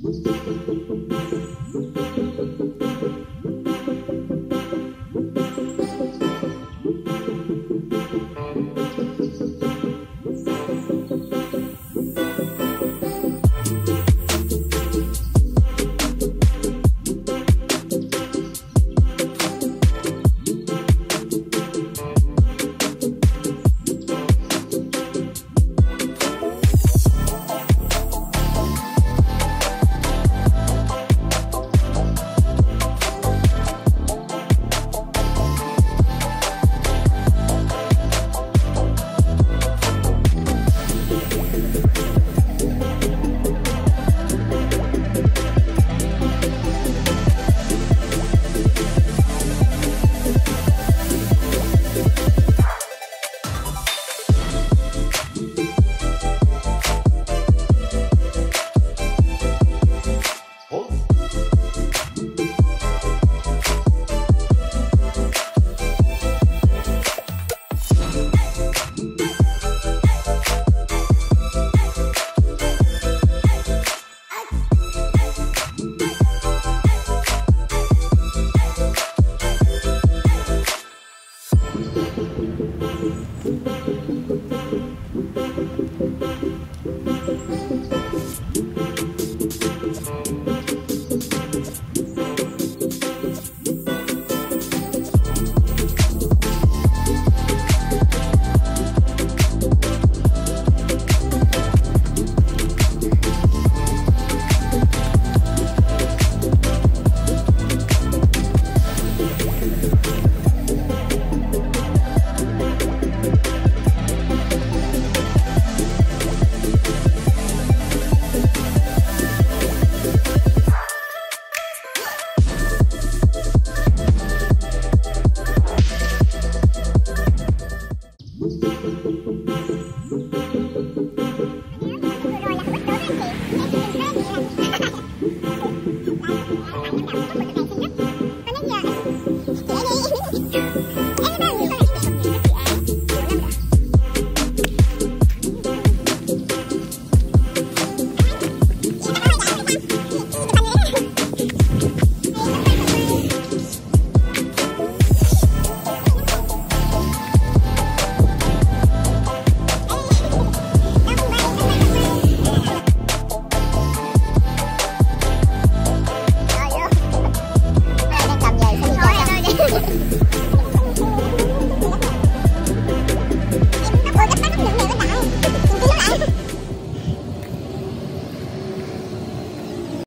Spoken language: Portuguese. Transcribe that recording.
Música